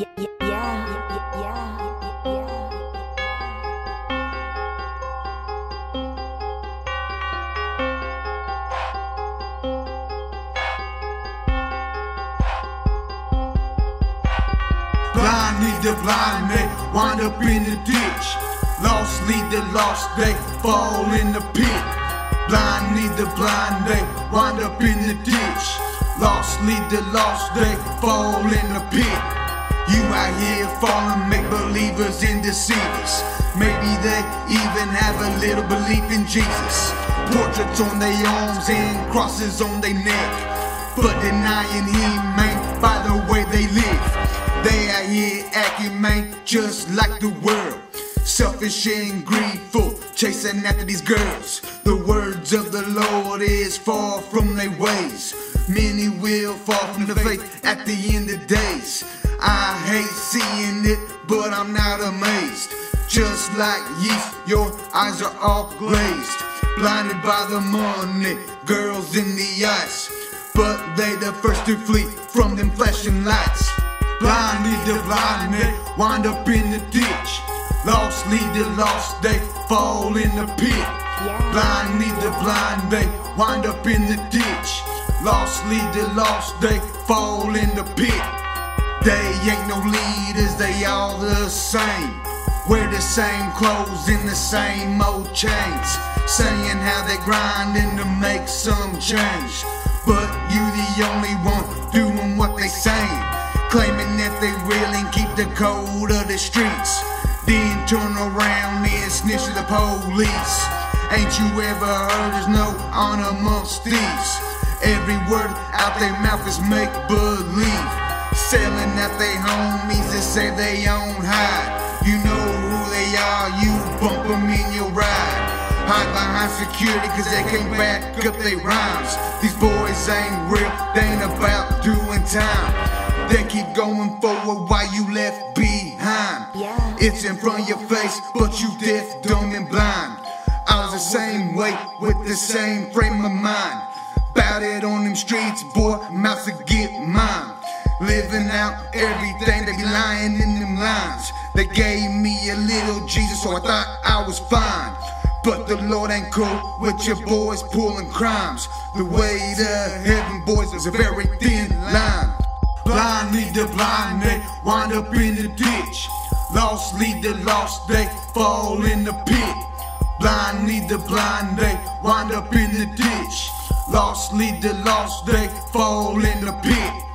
yeah, yeah, yeah, yeah, yeah. Blind lead the blind, they wind up in the ditch. Lost lead the lost, they fall in the pit. Blind lead the blind, they wind up in the ditch. Lost lead the lost, they fall in the pit. You out here falling, make believers in deceivers. Maybe they even have a little belief in Jesus. Portraits on their arms and crosses on their neck. But denying him by the way they live. They out here acting, man, just like the world. Selfish and greedful, chasing after these girls. The words of the Lord is far from their ways. Many will fall from the faith at the end of days. I hate seeing it, but I'm not amazed. Just like yeast, your eyes are all glazed. Blinded by the money, girls in the eyes. But they the first to flee from them flashing lights. Blind lead the blind, they wind up in the ditch. Lost lead the lost, they fall in the pit. Blind lead the blind, they wind up in the ditch. Lost lead the lost, they fall in the pit. They ain't no leaders, they all the same. Wear the same clothes in the same old chains. Saying how they grinding to make some change. But you the only one doing what they saying. Claiming that they really keep the code of the streets. Then turn around and snitch to the police. Ain't you ever heard there's no honor amongst thieves? Every word out their mouth is make believe. Selling at they homies that say they own hide. You know who they are, you bump them in your ride. Hide behind security cause they can't back up their rhymes. These boys ain't real, they ain't about doing time. They keep going forward while you left behind. It's in front of your face, but you deaf, dumb, and blind. I was the same way with the same frame of mind. Bout it on them streets, boy, mouth to get mine. Living out everything, they be lying in them lines. They gave me a little Jesus, so I thought I was fine. But the Lord ain't cool with your boys pulling crimes. The way to heaven, boys, is a very thin line. Blind lead the blind, they wind up in the ditch. Lost lead the lost, they fall in the pit. Blind lead the blind, they wind up in the ditch. Lost lead the lost, they fall in the pit.